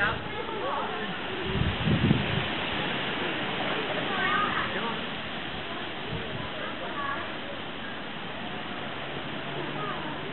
up.